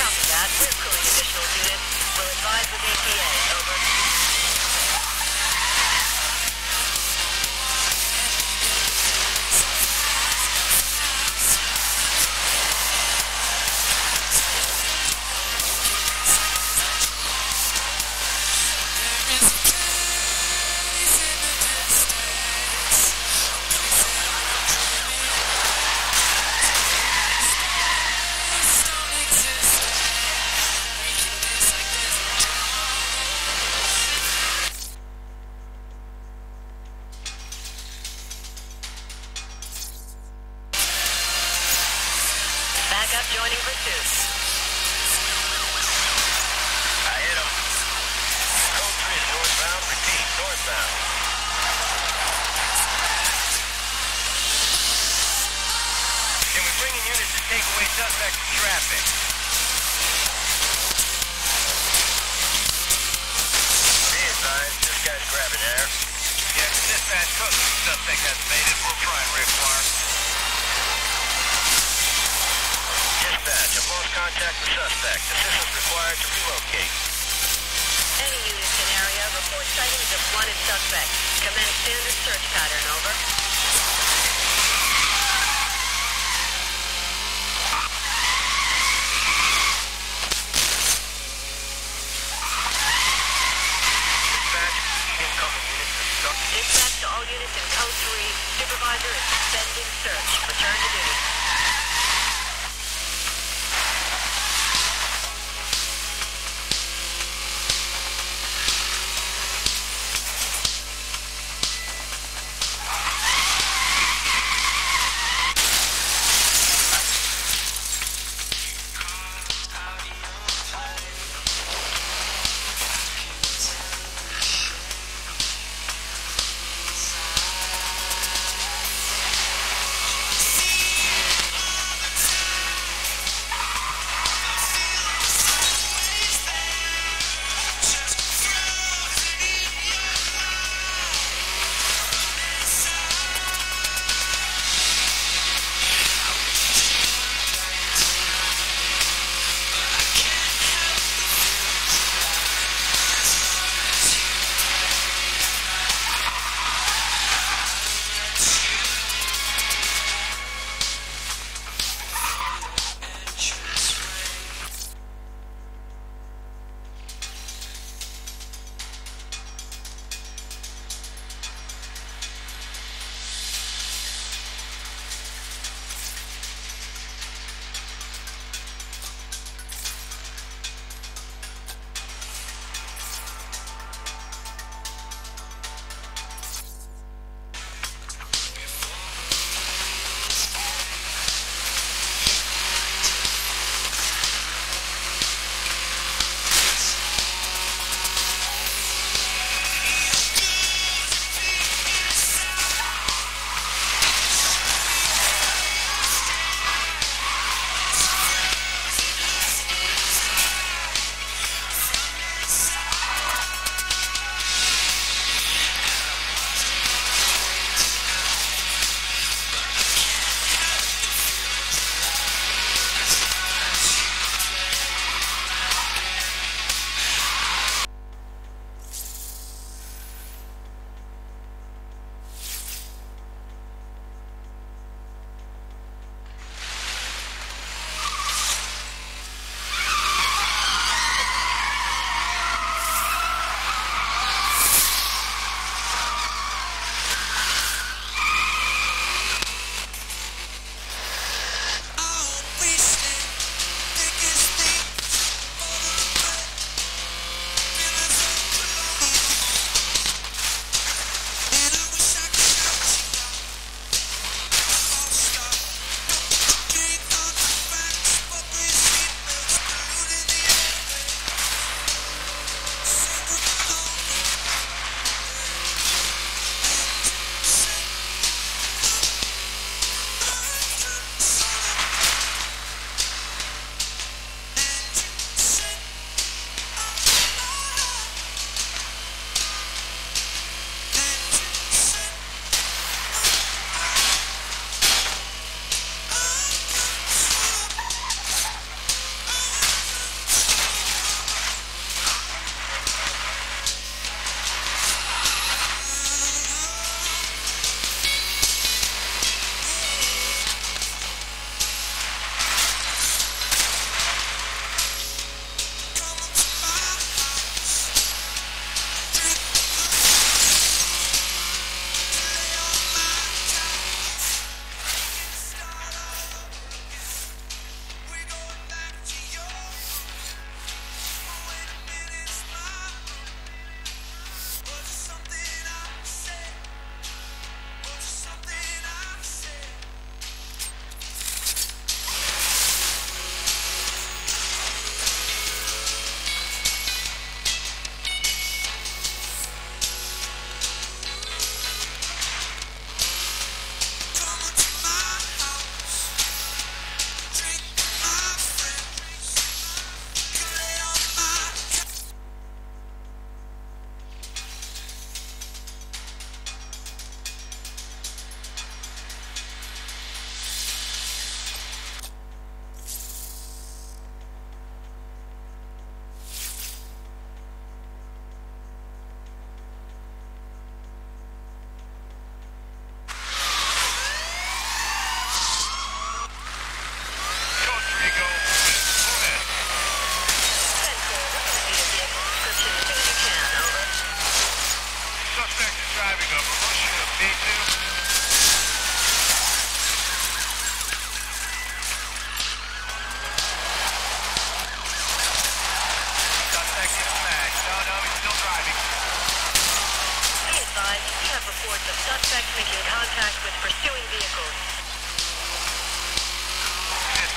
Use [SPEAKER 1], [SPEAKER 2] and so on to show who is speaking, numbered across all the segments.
[SPEAKER 1] Copy that. We're calling additional units. We'll advise with ETA, over.
[SPEAKER 2] Dispatch, code suspect estimated. We'll try and. Dispatch, I've lost contact with suspect. Assistance required to relocate.
[SPEAKER 1] Any units in area report sightings of wanted suspect. Commence standard search pattern, over.
[SPEAKER 2] Dispatch, incoming units are stuck.
[SPEAKER 1] Dispatch to all units in code 3. Supervisor is suspending search. Return to duty.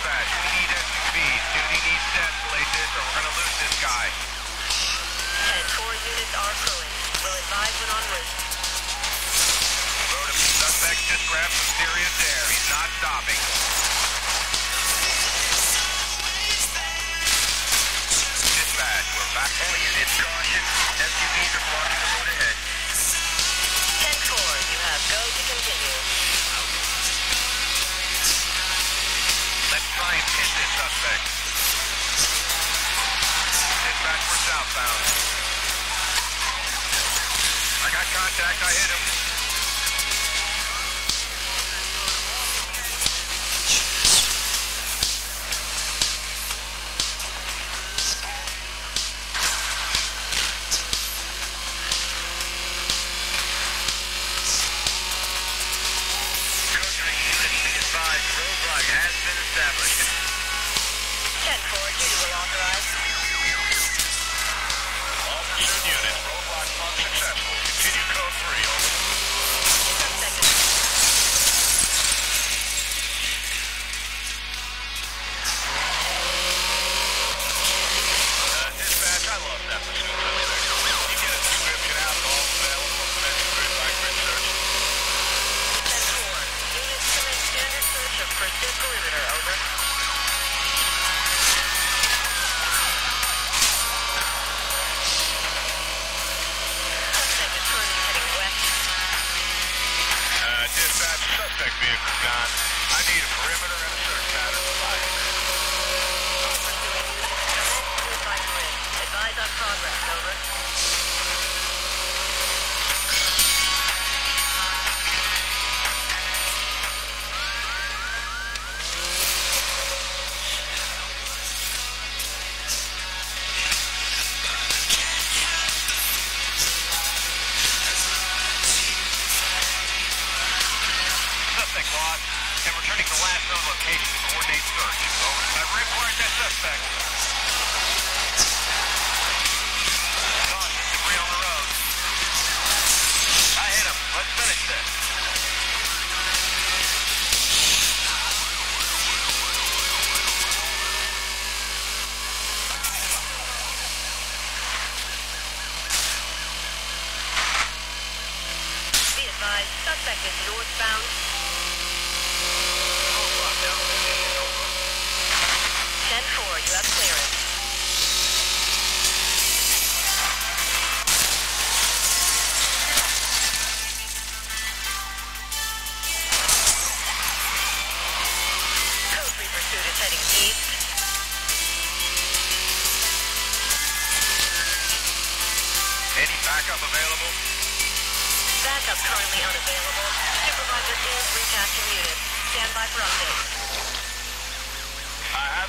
[SPEAKER 2] Dispatch, we need SUVs. Duty needs to escalate this or we're gonna lose this guy.
[SPEAKER 1] 10-4 units are crewing. Will advise when en route.
[SPEAKER 2] Road suspect just grabbed some serious air. He's not stopping. Dispatch, we're back. All units, caution. SUVs are blocking the road ahead.
[SPEAKER 1] 10-4, you have go to continue.
[SPEAKER 2] Let's try this suspect. Dispatch, we're southbound. I got contact. I hit him. Unsuccessful. Continue code 3, over.
[SPEAKER 1] Suspect
[SPEAKER 2] vehicle gone. I need a perimeter and a search pattern provided.
[SPEAKER 1] Pursuing. Advise on progress, over.
[SPEAKER 2] Suspect lost. And returning to last known location to coordinate search. Over. I required that suspect.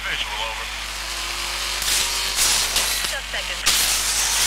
[SPEAKER 2] Visual over.
[SPEAKER 1] Suspect is...
[SPEAKER 2] Suspect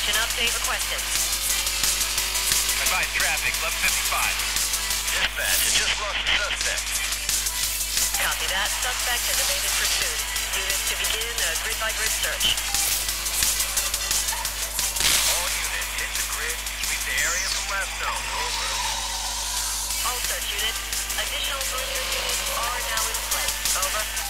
[SPEAKER 1] Situation update requested.
[SPEAKER 2] Advise traffic, 1155. Dispatch, you just lost a suspect.
[SPEAKER 1] Copy that. Suspect has evaded pursuit. Units to begin a grid-by-grid search.
[SPEAKER 2] All units, hit the grid. Sweep the area from last known. Over.
[SPEAKER 1] All search units. Additional perimeter units are now in place. Over.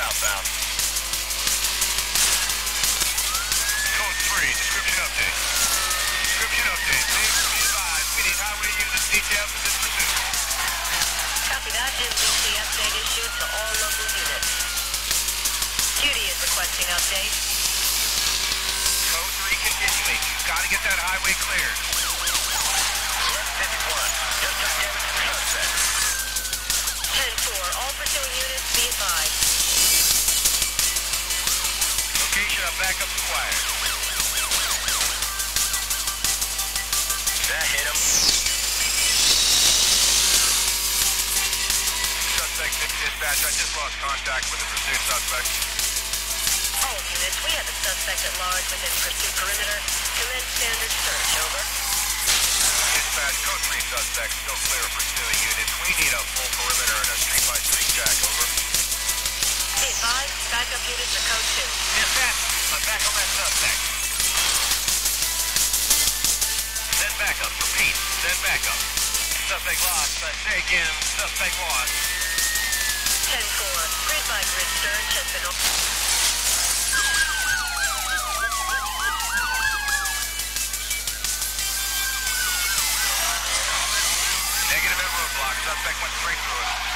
[SPEAKER 2] southbound. Code 3, description update. Description update. Please be advised. We need highway units detailed for this pursuit.
[SPEAKER 1] Copy that. MVC update issued to all local units. Judy is requesting update.
[SPEAKER 2] Code 3 continuing. You've got to get that highway cleared. 1151. Just took damage to the suspect.
[SPEAKER 1] 10-4, all pursuing units be advised.
[SPEAKER 2] Location of backup required. That hit him. Suspect six dispatch. I just lost contact with the pursuit suspect.
[SPEAKER 1] All units, we have a suspect at large within pursuit perimeter. Commence standard search, over.
[SPEAKER 2] Dispatch, code 3 suspect, still clear of pursuing units. We need a full perimeter and a street-by-street check, over.
[SPEAKER 1] Be advised, backup units are code 2.
[SPEAKER 2] Dispatch, send backup. Suspect lost, I say again, suspect lost.
[SPEAKER 1] 10-4, grid by grid search has been opened.
[SPEAKER 2] Negative at roadblock, suspect went straight through it.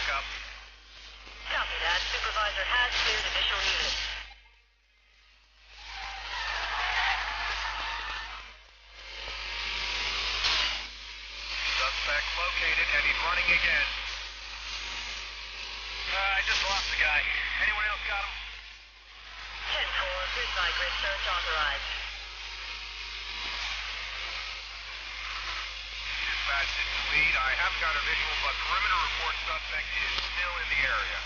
[SPEAKER 2] Send backup.
[SPEAKER 1] Copy that. Supervisor has cleared additional units.
[SPEAKER 2] Suspect located and he's running again. Uh, I just lost the guy. Anyone else got him?
[SPEAKER 1] 10-4, grid by grid search authorized.
[SPEAKER 2] Dispatch, this is lead. I haven't got visual, but perimeter report suspect is still in the area.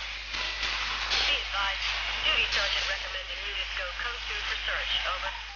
[SPEAKER 1] Be advised, duty sergeant recommending units go code 2 for search. Over.